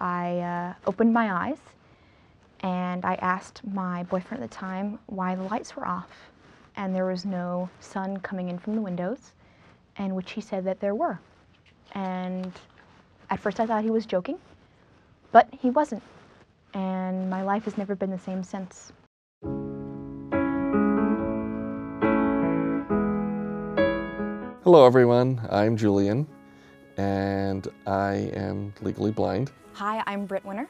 I uh, opened my eyes and I asked my boyfriend at the time why the lights were off and there was no sun coming in from the windows, and which he said that there were. And at first I thought he was joking, but he wasn't. And my life has never been the same since. Hello, everyone. I'm Julian, and I am legally blind. Hi, I'm Brit Winner,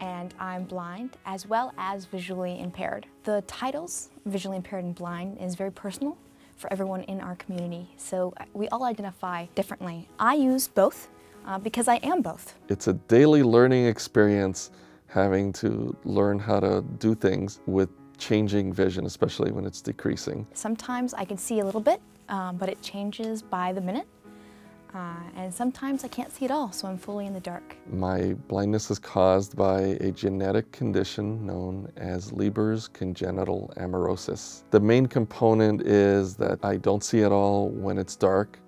and I'm blind as well as visually impaired. The titles, visually impaired and blind, is very personal for everyone in our community, so we all identify differently. I use both uh, because I am both. It's a daily learning experience having to learn how to do things with changing vision, especially when it's decreasing. Sometimes I can see a little bit, um, but it changes by the minute. Uh, and sometimes I can't see at all, so I'm fully in the dark. My blindness is caused by a genetic condition known as Leber's congenital amaurosis. The main component is that I don't see at all when it's dark.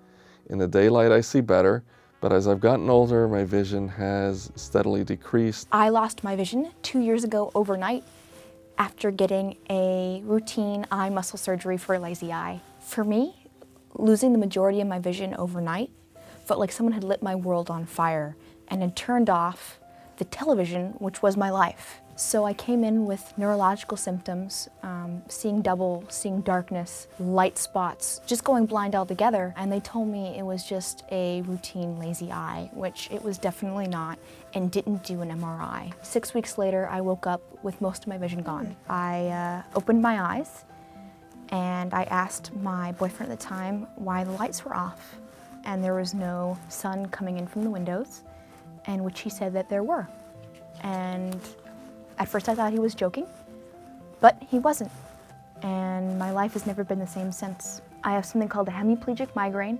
In the daylight I see better, but as I've gotten older, my vision has steadily decreased. I lost my vision two years ago overnight after getting a routine eye muscle surgery for a lazy eye. For me, losing the majority of my vision overnight felt like someone had lit my world on fire and had turned off the television, which was my life. So I came in with neurological symptoms, um, seeing double, seeing darkness, light spots, just going blind altogether. And they told me it was just a routine lazy eye, which it was definitely not, and didn't do an MRI. Six weeks later, I woke up with most of my vision gone. I uh, opened my eyes and I asked my boyfriend at the time why the lights were off and there was no sun coming in from the windows, and which he said that there were. And at first I thought he was joking, but he wasn't. And my life has never been the same since. I have something called a hemiplegic migraine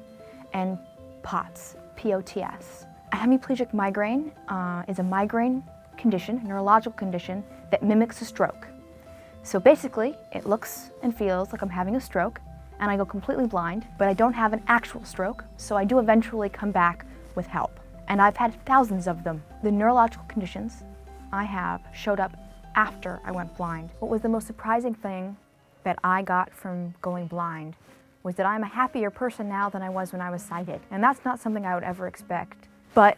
and POTS, P-O-T-S. A hemiplegic migraine uh, is a migraine condition, a neurological condition, that mimics a stroke. So basically, it looks and feels like I'm having a stroke, and I go completely blind, but I don't have an actual stroke, so I do eventually come back with help. And I've had thousands of them. The neurological conditions I have showed up after I went blind. What was the most surprising thing that I got from going blind was that I'm a happier person now than I was when I was sighted. And that's not something I would ever expect. But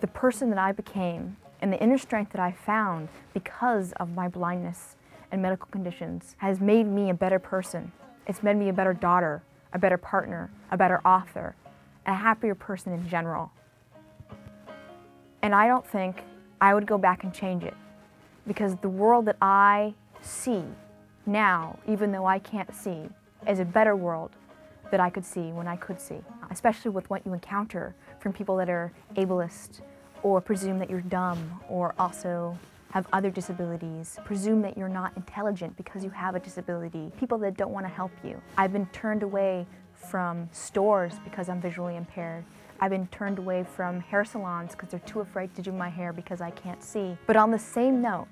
the person that I became and the inner strength that I found because of my blindness and medical conditions has made me a better person. It's made me a better daughter, a better partner, a better author, a happier person in general. And I don't think I would go back and change it because the world that I see now, even though I can't see, is a better world that I could see when I could see, especially with what you encounter from people that are ableist or presume that you're dumb or also have other disabilities, presume that you're not intelligent because you have a disability, people that don't want to help you. I've been turned away from stores because I'm visually impaired. I've been turned away from hair salons because they're too afraid to do my hair because I can't see. But on the same note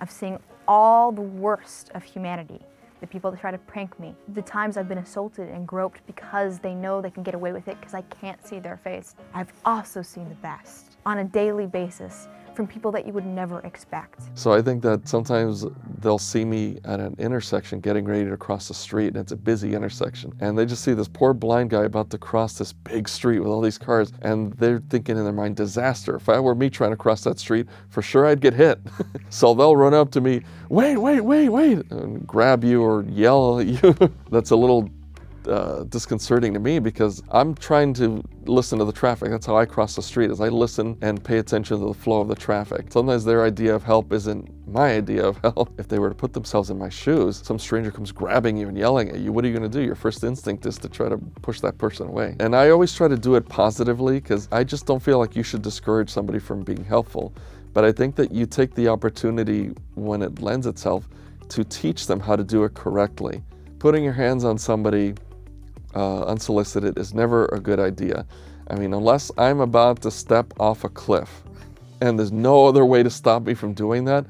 of seeing all the worst of humanity, the people that try to prank me, the times I've been assaulted and groped because they know they can get away with it because I can't see their face, I've also seen the best on a daily basis from people that you would never expect. So I think that sometimes they'll see me at an intersection getting ready to cross the street and it's a busy intersection and they just see this poor blind guy about to cross this big street with all these cars and they're thinking in their mind disaster. If I were me trying to cross that street, for sure I'd get hit. so they'll run up to me, wait, wait, wait, wait, and grab you or yell at you. That's a little uh, disconcerting to me because I'm trying to listen to the traffic. That's how I cross the street, is I listen and pay attention to the flow of the traffic. Sometimes their idea of help isn't my idea of help. If they were to put themselves in my shoes, some stranger comes grabbing you and yelling at you, what are you gonna do? Your first instinct is to try to push that person away. And I always try to do it positively because I just don't feel like you should discourage somebody from being helpful. But I think that you take the opportunity when it lends itself to teach them how to do it correctly. Putting your hands on somebody uh, unsolicited is never a good idea. I mean, unless I'm about to step off a cliff and there's no other way to stop me from doing that,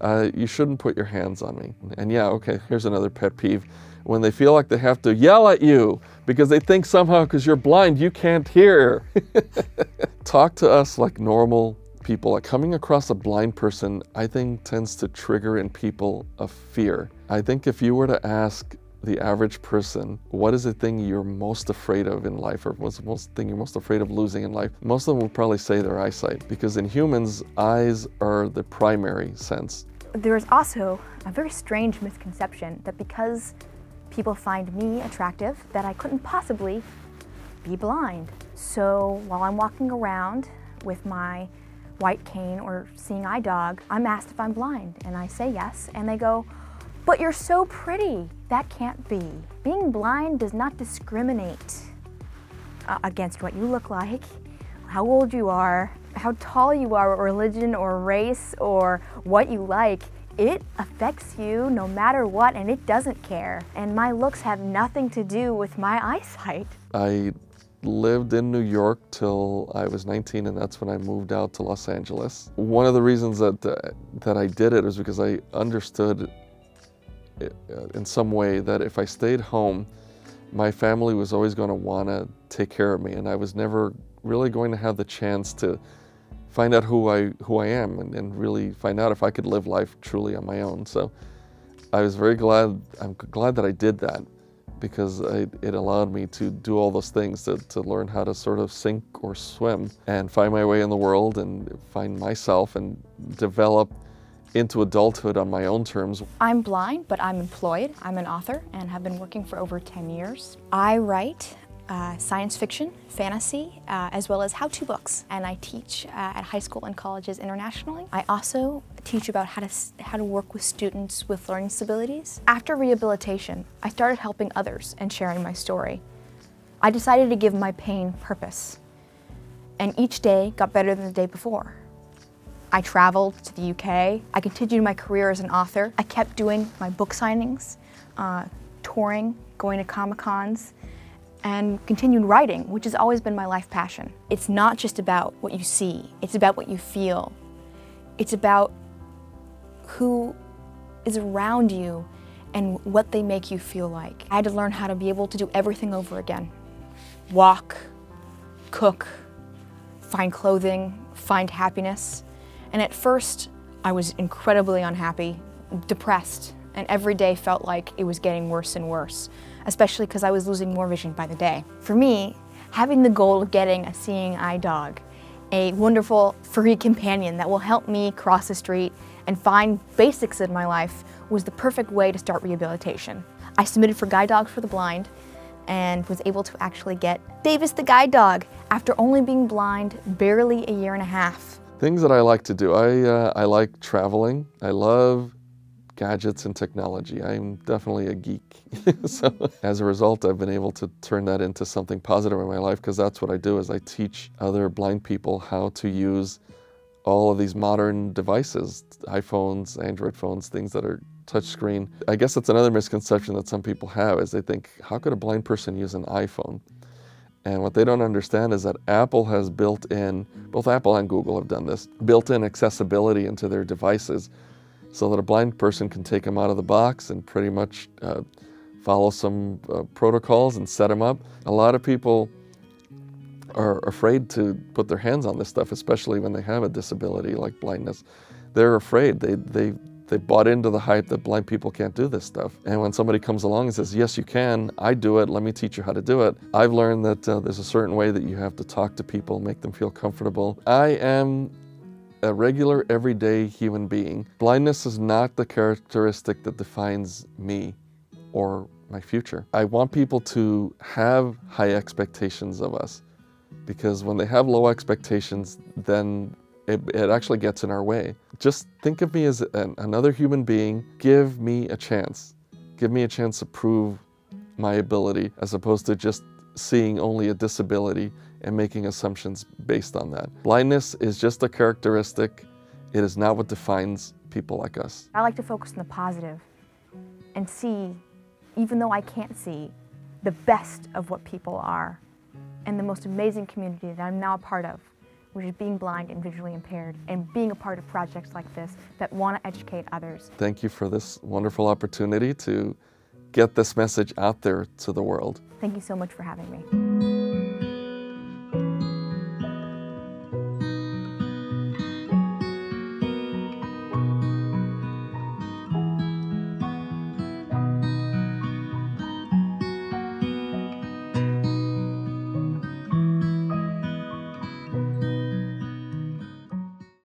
uh, you shouldn't put your hands on me. And yeah, okay, here's another pet peeve. When they feel like they have to yell at you because they think somehow because you're blind you can't hear. Talk to us like normal people. Like coming across a blind person, I think tends to trigger in people a fear. I think if you were to ask the average person, what is the thing you're most afraid of in life, or what's the most thing you're most afraid of losing in life? Most of them will probably say their eyesight, because in humans, eyes are the primary sense. There is also a very strange misconception that because people find me attractive, that I couldn't possibly be blind. So while I'm walking around with my white cane or seeing eye dog, I'm asked if I'm blind, and I say yes, and they go, but you're so pretty. That can't be. Being blind does not discriminate uh, against what you look like, how old you are, how tall you are, or religion or race or what you like. It affects you no matter what and it doesn't care. And my looks have nothing to do with my eyesight. I lived in New York till I was 19 and that's when I moved out to Los Angeles. One of the reasons that, that I did it was because I understood in some way that if I stayed home, my family was always going to want to take care of me, and I was never really going to have the chance to find out who I who I am and, and really find out if I could live life truly on my own. So I was very glad. I'm glad that I did that because I, it allowed me to do all those things to, to learn how to sort of sink or swim and find my way in the world and find myself and develop into adulthood on my own terms. I'm blind, but I'm employed. I'm an author and have been working for over 10 years. I write uh, science fiction, fantasy, uh, as well as how-to books. And I teach uh, at high school and colleges internationally. I also teach about how to, how to work with students with learning disabilities. After rehabilitation, I started helping others and sharing my story. I decided to give my pain purpose. And each day got better than the day before. I traveled to the UK. I continued my career as an author. I kept doing my book signings, uh, touring, going to Comic-Cons, and continued writing, which has always been my life passion. It's not just about what you see, it's about what you feel. It's about who is around you and what they make you feel like. I had to learn how to be able to do everything over again. Walk, cook, find clothing, find happiness. And at first, I was incredibly unhappy, depressed, and every day felt like it was getting worse and worse, especially because I was losing more vision by the day. For me, having the goal of getting a seeing eye dog, a wonderful furry companion that will help me cross the street and find basics in my life was the perfect way to start rehabilitation. I submitted for Guide Dogs for the Blind and was able to actually get Davis the Guide Dog after only being blind barely a year and a half. Things that I like to do. I, uh, I like traveling. I love gadgets and technology. I'm definitely a geek. so as a result, I've been able to turn that into something positive in my life because that's what I do is I teach other blind people how to use all of these modern devices, iPhones, Android phones, things that are touchscreen. I guess that's another misconception that some people have is they think, how could a blind person use an iPhone? And what they don't understand is that Apple has built in, both Apple and Google have done this, built in accessibility into their devices so that a blind person can take them out of the box and pretty much uh, follow some uh, protocols and set them up. A lot of people are afraid to put their hands on this stuff, especially when they have a disability like blindness. They're afraid. They, they they bought into the hype that blind people can't do this stuff. And when somebody comes along and says, yes, you can, I do it, let me teach you how to do it, I've learned that uh, there's a certain way that you have to talk to people, make them feel comfortable. I am a regular, everyday human being. Blindness is not the characteristic that defines me or my future. I want people to have high expectations of us because when they have low expectations, then it, it actually gets in our way. Just think of me as an, another human being. Give me a chance. Give me a chance to prove my ability as opposed to just seeing only a disability and making assumptions based on that. Blindness is just a characteristic. It is not what defines people like us. I like to focus on the positive and see, even though I can't see, the best of what people are and the most amazing community that I'm now a part of which is being blind and visually impaired, and being a part of projects like this that want to educate others. Thank you for this wonderful opportunity to get this message out there to the world. Thank you so much for having me.